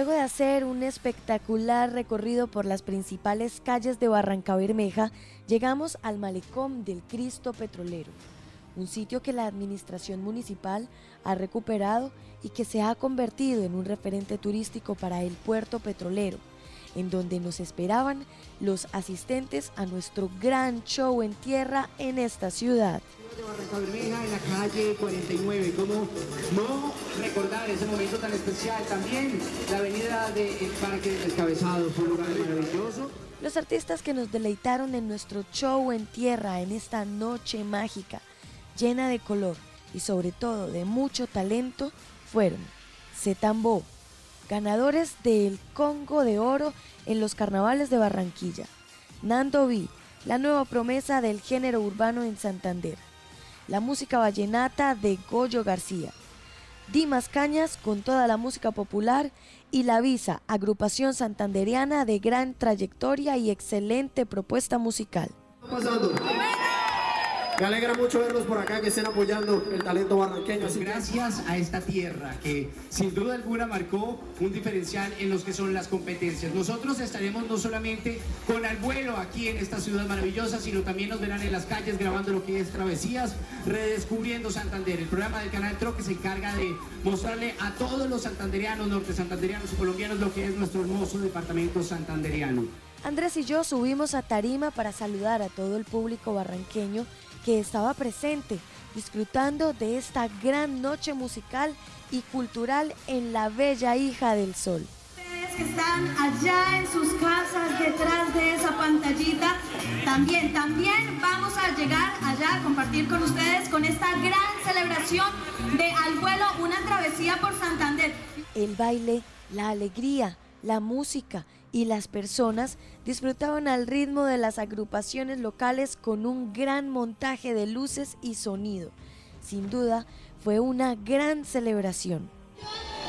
Luego de hacer un espectacular recorrido por las principales calles de Barranca Bermeja, llegamos al malecón del Cristo Petrolero, un sitio que la administración municipal ha recuperado y que se ha convertido en un referente turístico para el puerto petrolero, en donde nos esperaban los asistentes a nuestro gran show en tierra en esta ciudad de Barranca Bermeja en la calle 49. ¿Cómo no recordar ese momento tan especial? También la avenida del Parque del Descabezado fue un lugar maravilloso. Los artistas que nos deleitaron en nuestro show en tierra en esta noche mágica, llena de color y sobre todo de mucho talento, fueron Zetambó, ganadores del Congo de Oro en los carnavales de Barranquilla, Nando V, la nueva promesa del género urbano en Santander, la música vallenata de Goyo García. Dimas Cañas con toda la música popular y La Visa, agrupación santanderiana de gran trayectoria y excelente propuesta musical. Me alegra mucho verlos por acá que estén apoyando el talento barranqueño. Pues gracias a esta tierra que sin duda alguna marcó un diferencial en los que son las competencias. Nosotros estaremos no solamente con el vuelo aquí en esta ciudad maravillosa, sino también nos verán en las calles grabando lo que es Travesías, redescubriendo Santander. El programa del canal TRO que se encarga de mostrarle a todos los santanderianos, norte santanderianos y colombianos lo que es nuestro hermoso departamento santanderiano. Andrés y yo subimos a Tarima para saludar a todo el público barranqueño que estaba presente disfrutando de esta gran noche musical y cultural en la bella hija del sol. Ustedes que están allá en sus casas detrás de esa pantallita, también, también vamos a llegar allá a compartir con ustedes con esta gran celebración de Al vuelo, una travesía por Santander. El baile, la alegría, la música y las personas disfrutaban al ritmo de las agrupaciones locales con un gran montaje de luces y sonido. Sin duda, fue una gran celebración.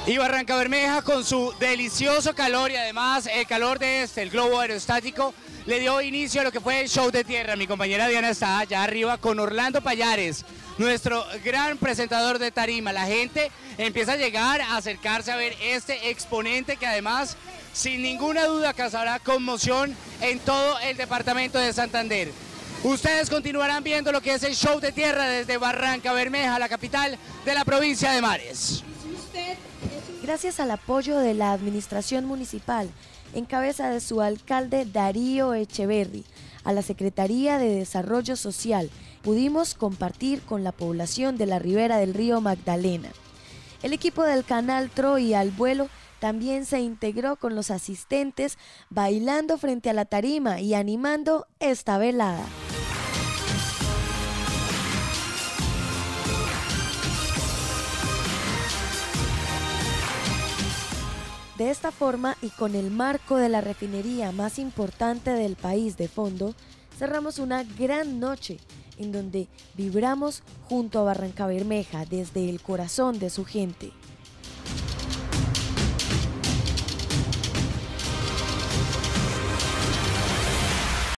Y Barranca Bermeja con su delicioso calor y además el calor de este, el globo aerostático, le dio inicio a lo que fue el show de tierra. Mi compañera Diana está allá arriba con Orlando Payares, nuestro gran presentador de tarima. La gente empieza a llegar, a acercarse a ver este exponente que además sin ninguna duda causará conmoción en todo el departamento de Santander. Ustedes continuarán viendo lo que es el show de tierra desde Barranca Bermeja, la capital de la provincia de Mares. Gracias al apoyo de la administración municipal, en cabeza de su alcalde Darío Echeverry, a la Secretaría de Desarrollo Social, pudimos compartir con la población de la ribera del río Magdalena. El equipo del canal Troy al vuelo también se integró con los asistentes bailando frente a la tarima y animando esta velada. De esta forma y con el marco de la refinería más importante del país de fondo, cerramos una gran noche en donde vibramos junto a Barranca Bermeja desde el corazón de su gente.